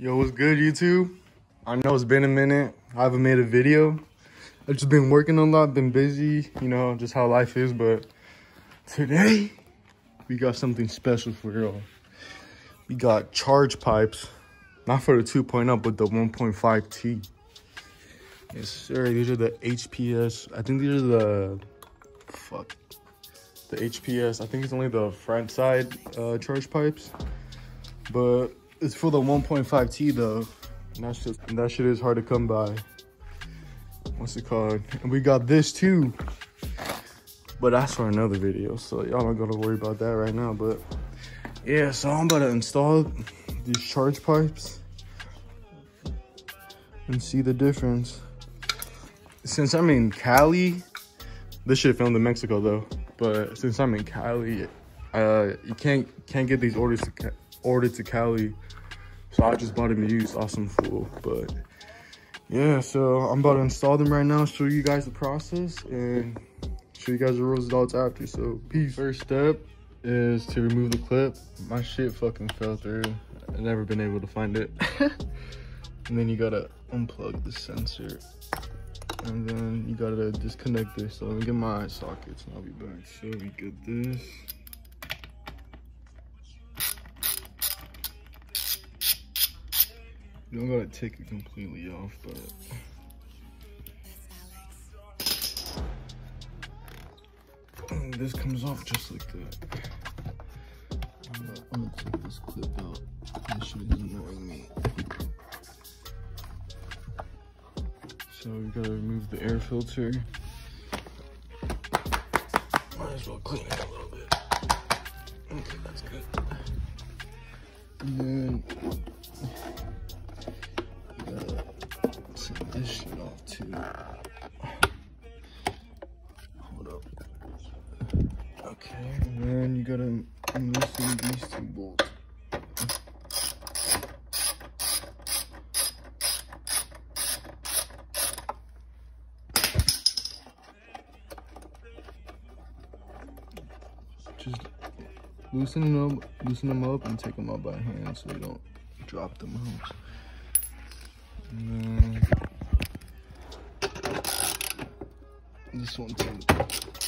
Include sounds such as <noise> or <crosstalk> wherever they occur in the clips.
Yo, what's good, YouTube? I know it's been a minute. I haven't made a video. I've just been working a lot, been busy, you know, just how life is. But today, we got something special for y'all. We got charge pipes, not for the 2.0, but the 1.5T. Yes, sir. These are the HPS. I think these are the, fuck, the HPS. I think it's only the front side uh, charge pipes. But it's for the 1.5T though. And that shit, and that shit is hard to come by. What's it called? And we got this too. But that's for another video. So y'all don't gotta worry about that right now. But yeah, so I'm about to install these charge pipes and see the difference. Since I'm in Cali, this shit filmed in Mexico though. But since I'm in Cali, uh, you can't can't get these orders to ordered to Cali. So I just bought them used, awesome fool. But yeah, so I'm about to install them right now, show you guys the process and show you guys the results after. So peace. First step is to remove the clip. My shit fucking fell through. I've never been able to find it. <laughs> and then you gotta unplug the sensor. And then you gotta disconnect this. So let me get my sockets and I'll be back. So we get this. You don't gotta take it completely off, but <clears throat> this comes off just like that. I'm gonna, I'm gonna take this clip out. This shit is annoying me. So we gotta remove the air filter. Might as well clean it a little bit. Okay, that's good. And then shit off. Hold up. Okay, and then you gotta loosen these two bolts. Just loosen them loosen them up, and take them out by hand so you don't drop them out. Then this one too.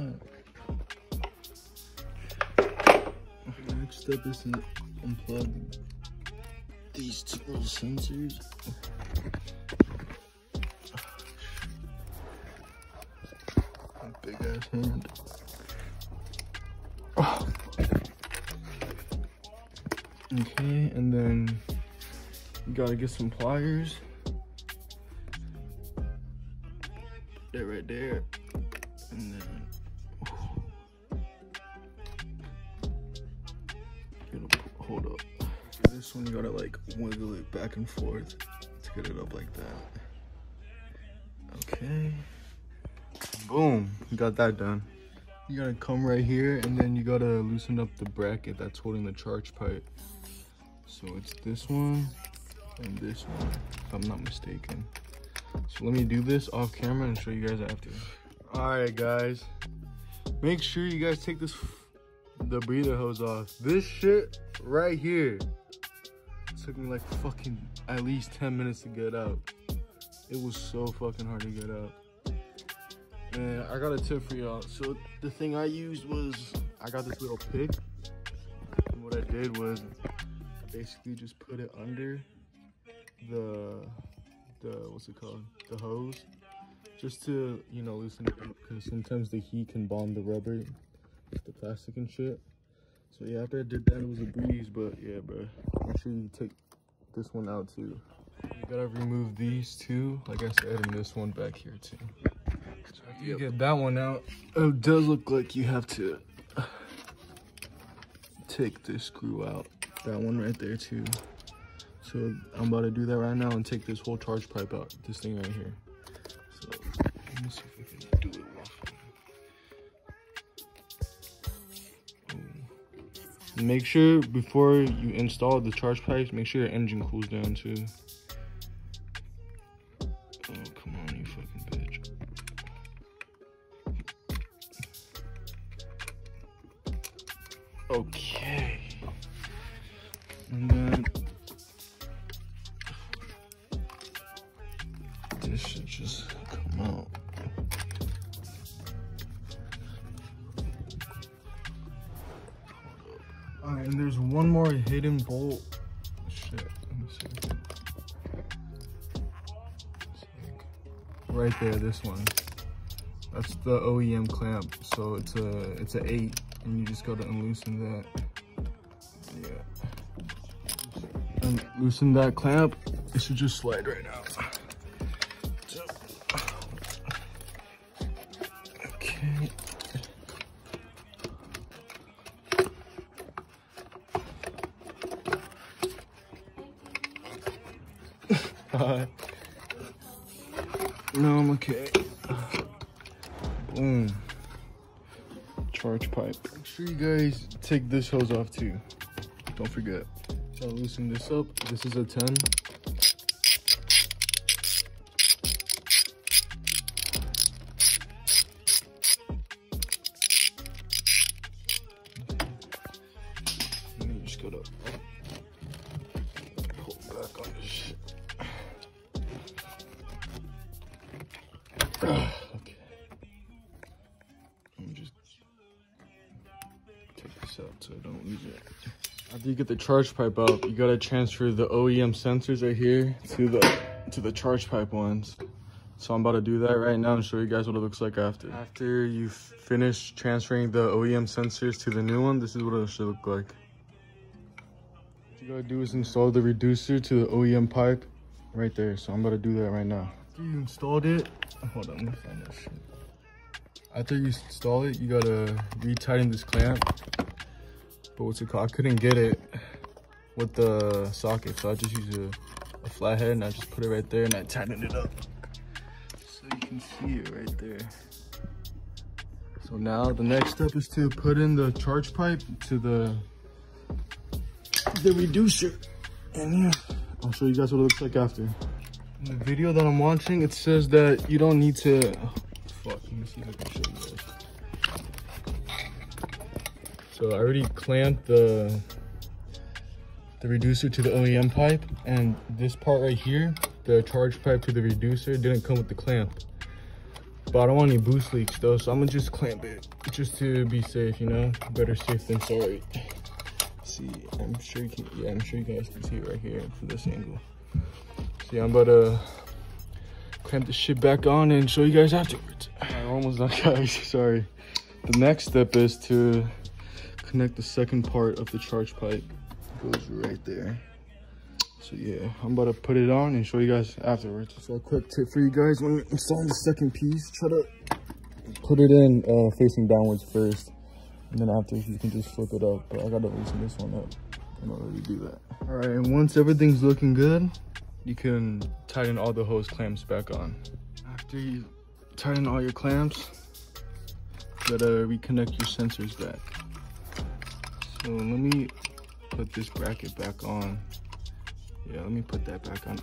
That. Next step is to unplug these two little sensors. Big ass hand. Oh. Okay, and then you gotta get some pliers. That right there. And then you gotta like wiggle it back and forth to get it up like that. Okay. Boom, got that done. You gotta come right here and then you gotta loosen up the bracket that's holding the charge pipe. So it's this one and this one, if I'm not mistaken. So let me do this off camera and show you guys after. All right, guys. Make sure you guys take this, the breather hose off. This shit right here took me like fucking at least 10 minutes to get out. It was so fucking hard to get out. And I got a tip for y'all. So the thing I used was, I got this little pick. And what I did was basically just put it under the the what's it called the hose just to you know loosen it up because sometimes the heat can bond the rubber the plastic and shit so yeah after i did that it was a breeze but yeah bro make sure you take this one out too. You gotta remove these two like i said and this one back here too. So after you get that one out it does look like you have to take this screw out. That one right there too. So I'm about to do that right now and take this whole charge pipe out, this thing right here. So Let me see if I Make sure before you install the charge pipes, make sure your engine cools down too. Oh, come on, you fucking bitch. Okay. Hidden bolt. Shit. Right there, this one. That's the OEM clamp. So it's a it's a eight and you just gotta unloosen that. Yeah. And loosen that clamp. It should just slide right now. Bye. No, I'm okay. Boom charge pipe. Make sure you guys take this hose off too. Don't forget. So I'll loosen this up. This is a 10. So don't lose it. After you get the charge pipe out, you gotta transfer the OEM sensors right here to the to the charge pipe ones. So I'm about to do that right now and show you guys what it looks like after. After you finish transferring the OEM sensors to the new one, this is what it should look like. What you gotta do is install the reducer to the OEM pipe right there. So I'm about to do that right now. After you installed it, hold on, let me find shit. After you install it, you gotta retighten this clamp but what's it called? I couldn't get it with the socket, so I just used a, a flathead and I just put it right there and I tightened it up. So you can see it right there. So now the next step is to put in the charge pipe to the the reducer. And yeah, I'll show you guys what it looks like after. In the video that I'm watching, it says that you don't need to, fuck, let me see if I can show you guys. So I already clamped the the reducer to the OEM pipe and this part right here, the charge pipe to the reducer didn't come with the clamp. But I don't want any boost leaks though, so I'm gonna just clamp it just to be safe, you know? Better safe than sorry. See, I'm sure you can, yeah, I'm sure you guys can see it right here from this angle. See, I'm about to clamp the shit back on and show you guys afterwards. <laughs> I'm almost done guys, <laughs> sorry. The next step is to connect the second part of the charge pipe. It goes right there. So yeah, I'm about to put it on and show you guys afterwards. So a quick tip for you guys, when you're installing the second piece, try to put it in uh, facing downwards first. And then after you can just flip it up. But I gotta loosen this one up in order to do that. All right, and once everything's looking good, you can tighten all the hose clamps back on. After you tighten all your clamps, you gotta reconnect your sensors back. Let me put this bracket back on. Yeah, let me put that back on.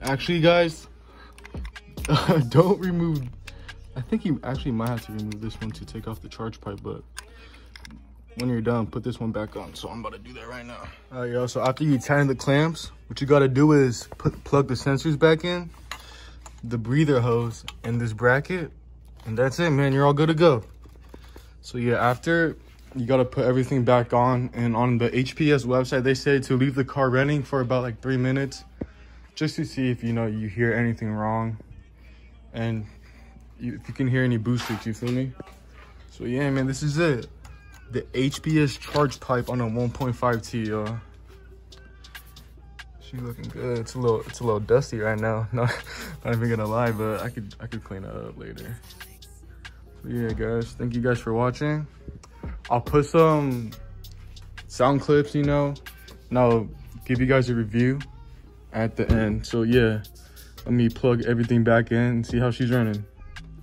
Actually, guys, <laughs> don't remove. I think you actually might have to remove this one to take off the charge pipe, but when you're done, put this one back on. So I'm about to do that right now. All right, y'all. So after you tighten the clamps, what you got to do is put plug the sensors back in, the breather hose, and this bracket, and that's it, man. You're all good to go. So yeah, after you got to put everything back on. And on the hps website they say to leave the car running for about like three minutes just to see if you know you hear anything wrong. And you, if you can hear any boost leaks you feel me? So yeah man this is it. The hps charge pipe on a 1.5t y'all. She's looking good. It's a little it's a little dusty right now. <laughs> Not, not even gonna lie but i could i could clean it up later. So yeah guys thank you guys for watching I'll put some sound clips, you know, and I'll give you guys a review at the end. So yeah, let me plug everything back in and see how she's running.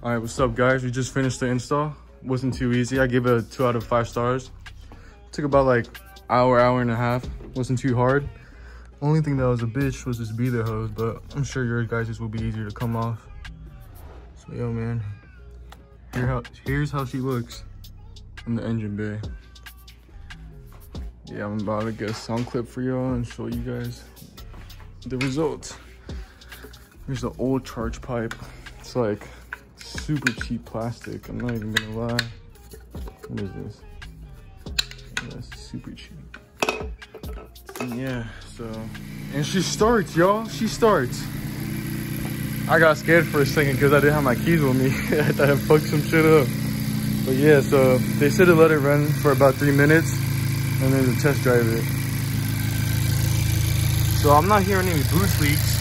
All right, what's up guys? We just finished the install. Wasn't too easy. I gave it a two out of five stars. Took about like hour, hour and a half. Wasn't too hard. Only thing that was a bitch was this breather hose, but I'm sure your guys' will be easier to come off. So yo man, here how, here's how she looks in the engine bay. Yeah, I'm about to get a sound clip for y'all and show you guys the results. Here's the old charge pipe. It's like super cheap plastic. I'm not even gonna lie. What is this? That's super cheap. Yeah, so and she starts, y'all. She starts. I got scared for a second because I didn't have my keys with me. <laughs> I thought I fucked some shit up. But yeah, so they said to let it run for about three minutes and then to test drive it. So I'm not hearing any boost leaks,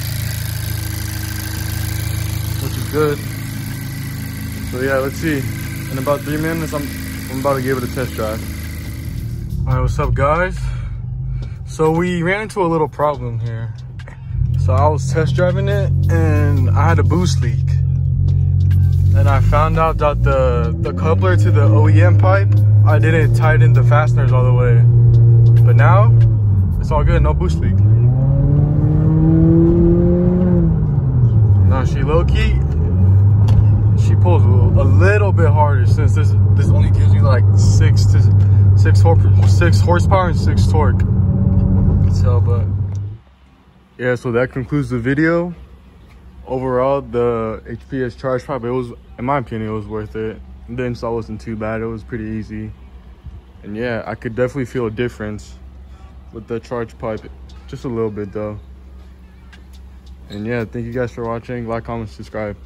which is good. So yeah, let's see. In about three minutes, I'm, I'm about to give it a test drive. All right, what's up guys? So we ran into a little problem here. So I was test driving it and I had a boost leak. And I found out that the, the coupler to the OEM pipe, I didn't tighten the fasteners all the way. But now, it's all good, no boost leak. Now she low key, she pulls a little bit harder since this this only gives you like six to six, six horsepower and six torque. So, but yeah, so that concludes the video. Overall, the HPS charge pipe, it was, in my opinion, it was worth it. The install wasn't too bad. It was pretty easy. And yeah, I could definitely feel a difference with the charge pipe. Just a little bit though. And yeah, thank you guys for watching. Like, comment, subscribe.